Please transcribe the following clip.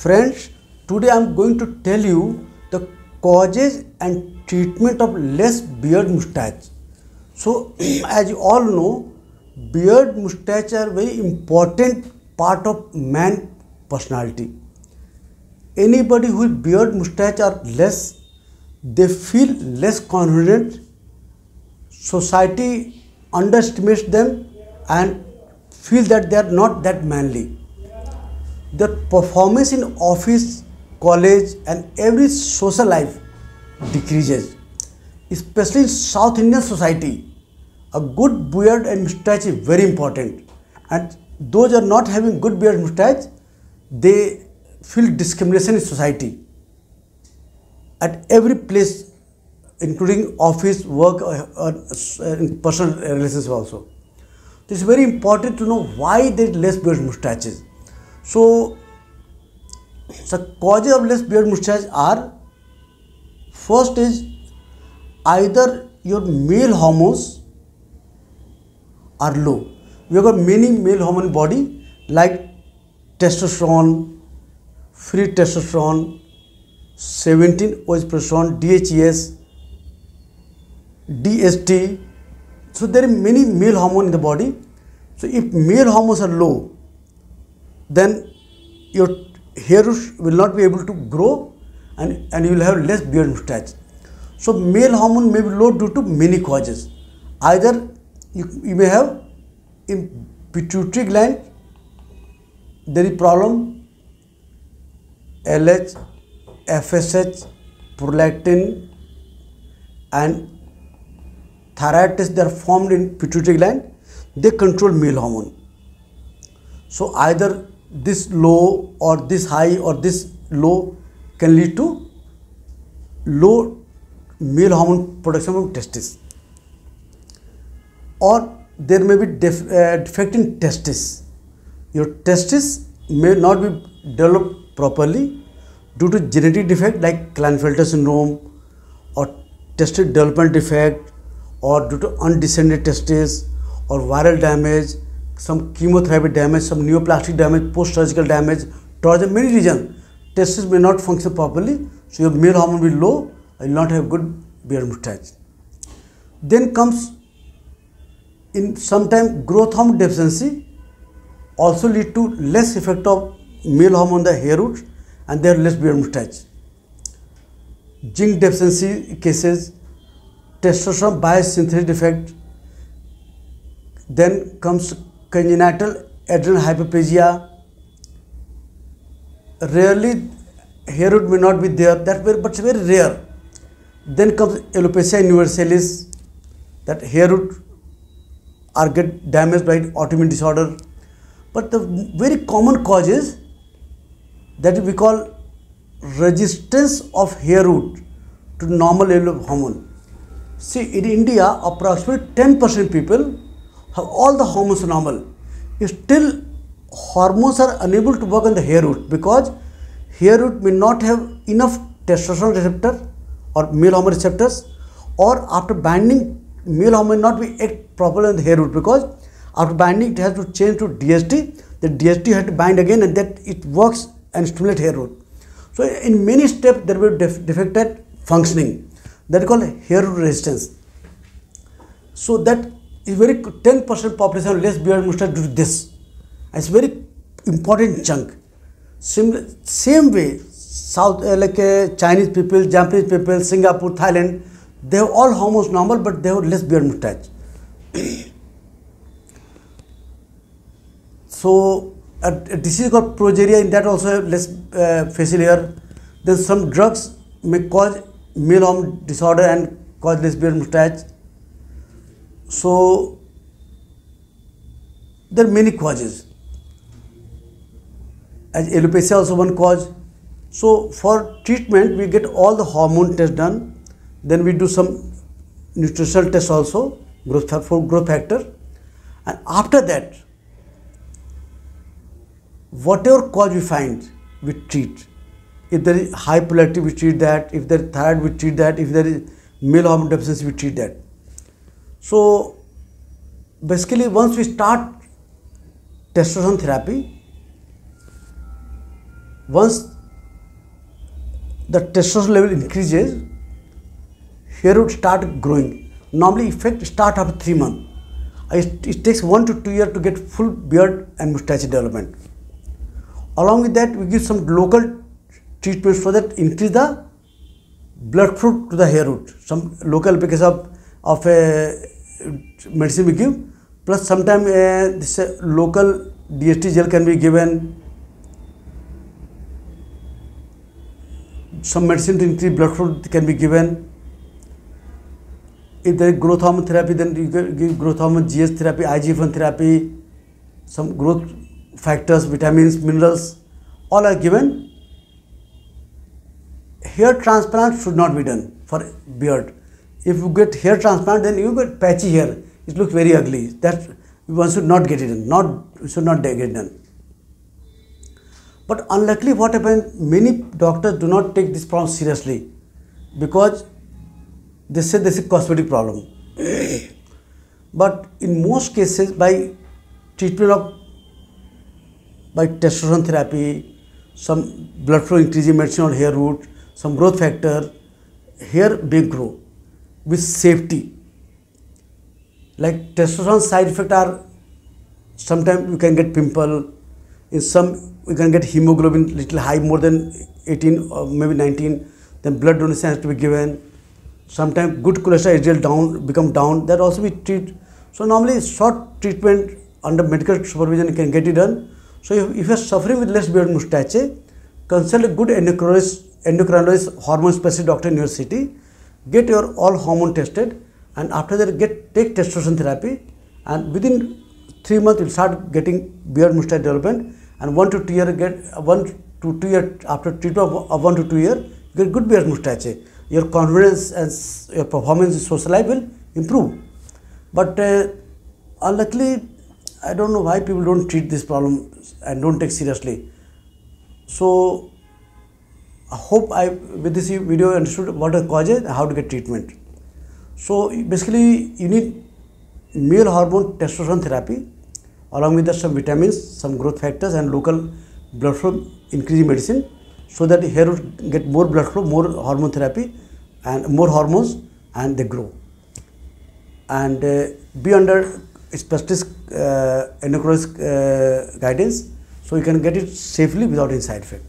Friends, today I am going to tell you the causes and treatment of less beard mustache. So, as you all know, beard mustache are very important part of man personality. Anybody who beard mustache are less, they feel less confident. Society underestimates them and feel that they are not that manly their performance in office, college, and every social life decreases. Especially in South Indian society, a good beard and mustache is very important. And those are not having good beard and mustache, they feel discrimination in society. At every place, including office, work, or, uh, personal relations also. It's very important to know why there is less beard mustaches. So, the causes of less beard mustache are first is either your male hormones are low. We have got many male hormone body like testosterone, free testosterone, 17 progesterone, DHEAS, DST. So there are many male hormone in the body. So if male hormones are low, then your hair will not be able to grow and, and you will have less beard mustache. So male hormone may be low due to many causes. Either you, you may have in pituitary gland there is problem LH, FSH, prolactin and thyroid test they are formed in pituitary gland they control male hormone. So either this low or this high or this low can lead to low male hormone production from testis. Or there may be def, uh, defect in testis. Your testis may not be developed properly due to genetic defect like Klinefelter syndrome or testis development defect or due to undescended testis or viral damage some chemotherapy damage, some neoplastic damage, post-surgical damage, the many regions. Testes may not function properly, so your male hormone will be low, and will not have good beard mustache. Then comes in sometime growth hormone deficiency also lead to less effect of male hormone on the hair roots and there less beard mustache. Zinc deficiency cases, testosterone biosynthesis defect, then comes congenital adrenal hyperplasia. Rarely hair root may not be there. That very but very rare. Then comes alopecia universalis that hair root are get damaged by autoimmune disorder. But the very common cause is that we call resistance of hair root to normal level of hormone. See in india approximately 10% people all the hormones are normal, still hormones are unable to work on the hair root because hair root may not have enough testosterone receptor or male hormone receptors or after binding male hormone may not be act properly on the hair root because after binding it has to change to DHT the DHT has to bind again and that it works and stimulate hair root. So in many steps there will be def defected functioning that is called hair root resistance. So that is very 10% population less beard mustache due to this. It's very important chunk. Same, same way, South uh, like uh, Chinese people, Japanese people, Singapore, Thailand, they have all hormones normal, but they have less beard mustache. so a, a, disease called progeria in that also less uh, facial hair. Then some drugs may cause male hormone disorder and cause less beard mustache. So, there are many causes. As alopecia also one cause. So, for treatment we get all the hormone tests done. Then we do some nutritional tests also growth for growth factor. And after that, whatever cause we find, we treat. If there is high polarity, we treat that. If there is thyroid, we treat that. If there is male hormone deficiency, we treat that. So basically once we start testosterone therapy, once the testosterone level increases, hair root start growing. Normally effect start after 3 months. It, takes 1 to 2 years to get full beard and mustache development. Along with that, we give some local treatments so that increase the blood flow to the hair root. Some local because of, of a medicine we give. Plus sometimes uh, this uh, local DHT gel can be given. Some medicine to increase blood flow can be given. If there is growth hormone therapy, then you give growth hormone GH therapy, IGF-1 therapy, some growth factors, vitamins, minerals, all are given. Hair transplant should not be done for beard. If you get hair transplant, then you get patchy hair. It looks very ugly. That one should not get it done. Not should not get it done. But unluckily, what happens? Many doctors do not take this problem seriously because they say this is a cosmetic problem. but in most cases, by treatment of by testosterone therapy, some blood flow increasing medicine on hair root, some growth factor, hair big grow with safety. Like testosterone side effect are sometimes you can get pimple, in some we can get hemoglobin little high more than 18 or maybe 19, then blood donation has to be given. Sometimes good cholesterol HDL down become down, that also we treat. So normally short treatment under medical supervision you can get it done. So if, if you are suffering with less beard mustache, consult a good endocrinologist, endocrinologist hormone specialist doctor in your city, get your all hormone tested and after that get take testosterone therapy and within three months you'll start getting beard mustache development and one to two year get one to two year after treatment of one to two year get good beard mustache. Your confidence and your performance in social life will improve. But uh, unluckily, I don't know why people don't treat this problem and don't take seriously. So I hope I with this video understood what are causes and how to get treatment. So basically you need male hormone testosterone therapy along with some vitamins, some growth factors and local blood flow increasing medicine so that hair would get more blood flow, more hormone therapy and more hormones and they grow. And uh, be under specialist uh, endocrinologist uh, guidance so you can get it safely without any side effect.